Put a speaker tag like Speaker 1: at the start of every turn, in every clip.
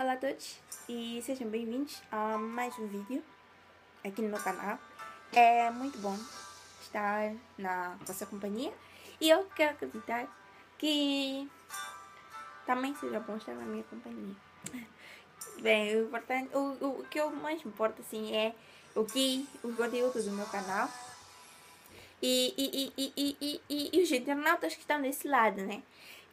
Speaker 1: Olá a todos e sejam bem-vindos a mais um vídeo aqui no meu canal. É muito bom estar na vossa companhia e eu quero acreditar que também seja bom estar na minha companhia. Bem, o, importante, o, o que eu mais importa assim é o que o conteúdo do meu canal e, e, e, e, e, e, e os internautas que estão desse lado, né?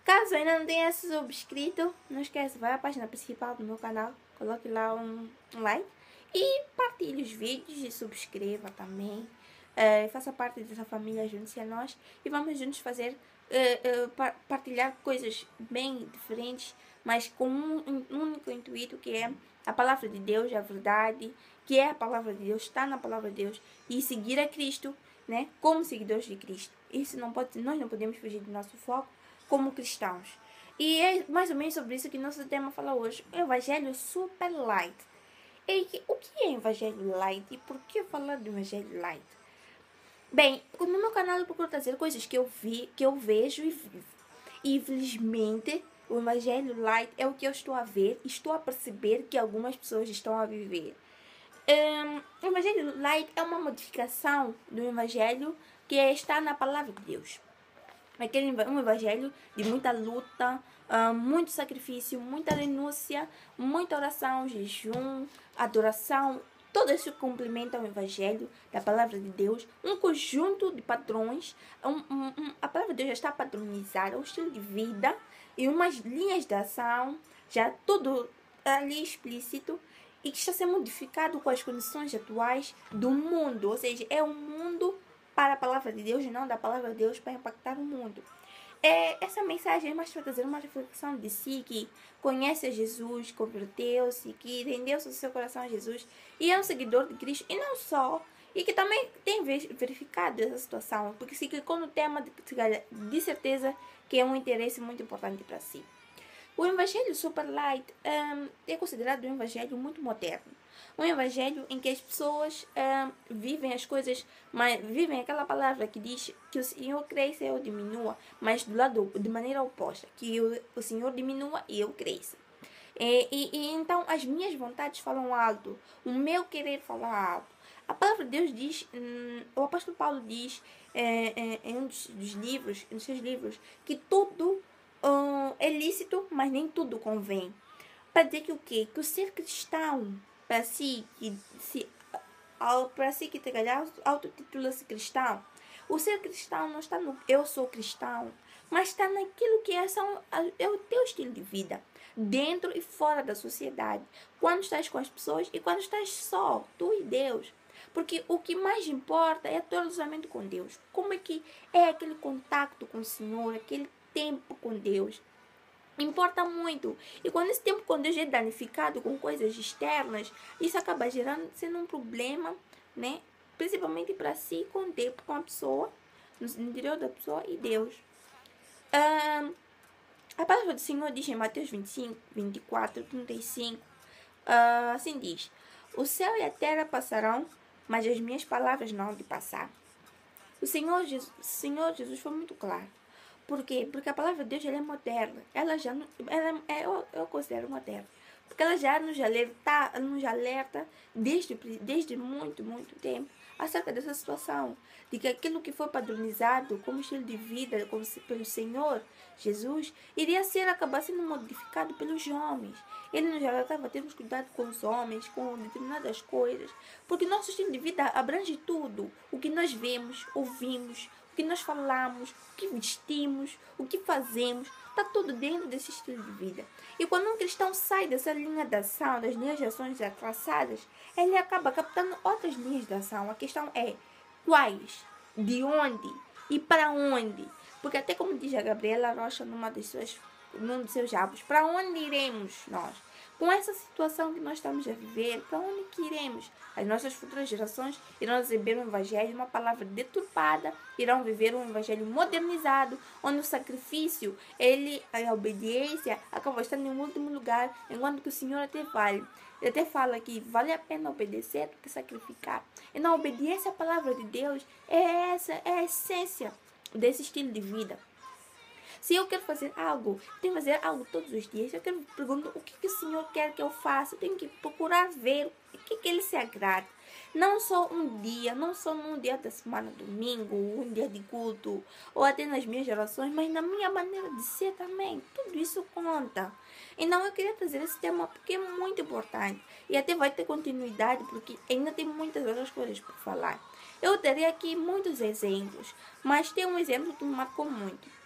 Speaker 1: Caso ainda não tenha se subscrito, não esqueça, vai à página principal do meu canal, coloque lá um, like e partilhe os vídeos e subscreva também. Uh, faça parte dessa família junto a nós e vamos juntos fazer uh, uh, partilhar coisas bem diferentes, mas com um, um único intuito que é a palavra de Deus, a verdade, que é a palavra de Deus, está na palavra de Deus e seguir a Cristo, né, como seguidores de Cristo. Isso não pode, nós não podemos fugir do nosso foco como cristãos. E é mais ou menos sobre isso que nosso tema fala hoje. O Evangelho Super Light. E o que é Evangelho Light e por que falar do Evangelho Light? Bem, no meu canal eu procuro trazer coisas que eu vi, que eu vejo e vivo. E infelizmente, o Evangelho Light é o que eu estou a ver estou a perceber que algumas pessoas estão a viver. Um, o Evangelho Light é uma modificação do Evangelho que está na palavra de Deus. Aquele um evangelho de muita luta, uh, muito sacrifício, muita renúncia, muita oração, jejum, adoração. Todo isso complementa o evangelho da palavra de Deus, um conjunto de padrões. Um, um, um, a palavra de Deus já está padronizada, o estilo de vida e umas linhas de ação, já tudo ali explícito e que está sendo modificado com as condições atuais do mundo. Ou seja, é um mundo para a palavra de Deus e não da palavra de Deus para impactar o mundo. É, essa mensagem é mais para trazer uma reflexão de si que conhece a Jesus, converteu-se, que rendeu -se o seu coração a Jesus e é um seguidor de Cristo e não só, e que também tem verificado essa situação, porque se clicou no tema de, de certeza que é um interesse muito importante para si. O Evangelho Super Light um, é considerado um evangelho muito moderno um evangelho em que as pessoas uh, vivem as coisas, mas vivem aquela palavra que diz que o Senhor cresça e eu diminua, mas do lado de maneira oposta, que o, o Senhor diminua e eu cresça. E, e, e, então as minhas vontades falam alto, o meu querer fala alto. A palavra de Deus diz, hum, o apóstolo Paulo diz é, é, em um dos, dos, livros, nos seus livros, que tudo hum, é lícito, mas nem tudo convém. Para dizer que o quê? Que o ser cristão para si que se para si que trabalhar autotitula-se cristão. O ser cristão não está no eu sou cristão, mas está naquilo que é, são, é o teu estilo de vida, dentro e fora da sociedade. Quando estás com as pessoas e quando estás só, tu e Deus. Porque o que mais importa é o teu relacionamento com Deus. Como é que é aquele contato com o Senhor, aquele tempo com Deus importa muito. E quando esse tempo com Deus é danificado com coisas externas, isso acaba gerando sendo um problema, né? Principalmente para si, com o tempo, com a pessoa, no interior da pessoa e Deus. Uh, a palavra do Senhor diz em Mateus 25, 24, 35, uh, assim diz: O céu e a terra passarão, mas as minhas palavras não de passar. O Senhor Jesus, o Senhor Jesus foi muito claro. Por quê? Porque a palavra de Deus ela é moderna. Ela já ela é, eu, eu considero moderna. Porque ela já nos alerta, nos alerta desde, desde muito, muito tempo acerca dessa situação. De que aquilo que foi padronizado como estilo de vida como se, pelo Senhor Jesus iria ser acabar sendo modificado pelos homens. Ele nos alertava termos cuidado com os homens, com determinadas coisas. Porque nosso estilo de vida abrange tudo. O que nós vemos, ouvimos, que nós falamos, o que vestimos, o que fazemos, está tudo dentro desse estilo de vida. E quando um cristão sai dessa linha de ação, das linhas de ações já traçadas, ele acaba captando outras linhas de ação. A questão é quais, de onde e para onde. Porque até como diz a Gabriela Rocha numa das suas, num dos seus jabos, para onde iremos nós? Com essa situação que nós estamos a viver, para onde que iremos? As nossas futuras gerações irão receber um evangelho, uma palavra deturpada, irão viver um evangelho modernizado, onde o sacrifício, ele, a obediência, acaba estando em último lugar, enquanto que o Senhor até vale. Ele até fala que vale a pena obedecer do que sacrificar. E na obediência à palavra de Deus, é essa é a essência desse estilo de vida. Se eu quero fazer algo, tenho que fazer algo todos os dias. Eu quero perguntar o que, que o Senhor quer que eu faça. Eu tenho que procurar ver o que, que Ele se agrada. Não só um dia, não só num dia da semana, domingo, um dia de culto, ou até nas minhas orações, mas na minha maneira de ser também. Tudo isso conta. Então eu queria trazer esse tema porque é muito importante. E até vai ter continuidade, porque ainda tem muitas outras coisas para falar. Eu teria aqui muitos exemplos, mas tem um exemplo que me marcou muito.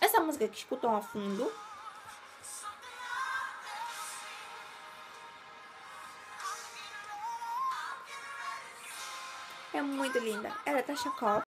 Speaker 1: Essa música que escutam ao fundo É muito linda. Ela tá chacó.